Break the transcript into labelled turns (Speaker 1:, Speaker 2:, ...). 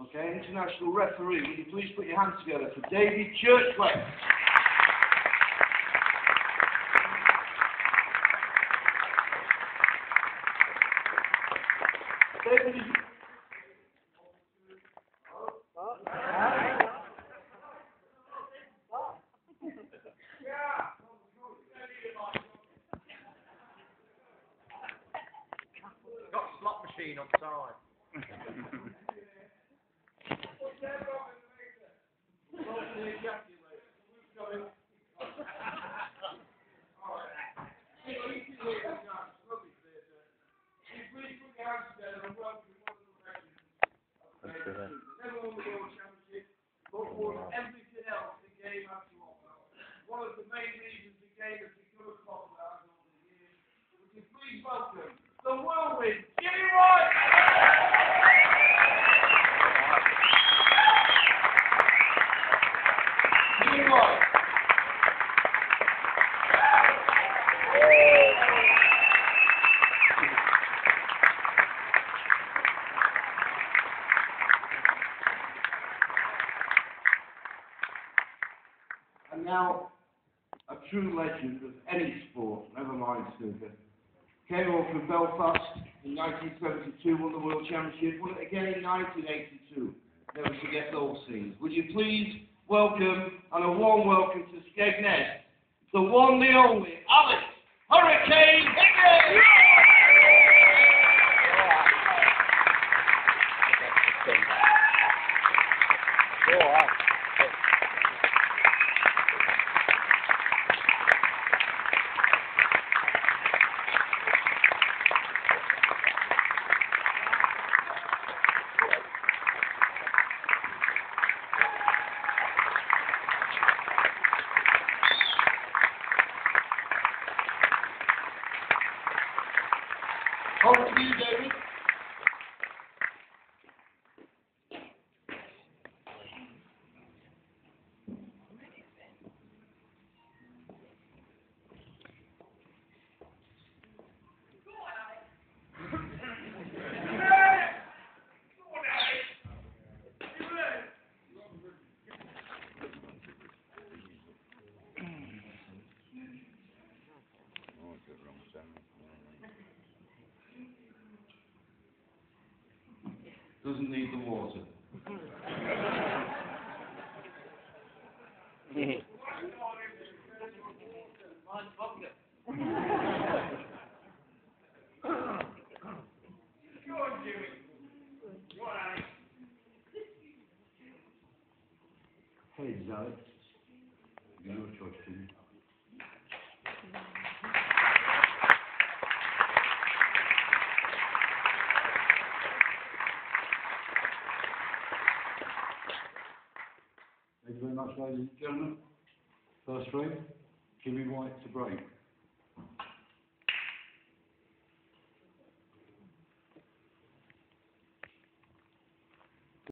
Speaker 1: Okay, international referee, will you please put your hands together for David Churchway? David is...
Speaker 2: Got a slot machine on side.
Speaker 1: One of the main reasons the game has become as popular over the years. Would you please welcome the whirlwind, Jimmy White! Jimmy White. And now, a true legend of any sport, never mind snooker. Came over from Belfast in 1972, won the World Championship, won it again in 1982. Never forget those things. Would you please welcome, and a warm welcome to Skegness, the one, the only, Alex Hurricane Higgins! Over to you, David. Doesn't need the water. Hey, Alex. Your Jimmy.
Speaker 3: Thank you very much, ladies and gentlemen. First ring, Jimmy White to break.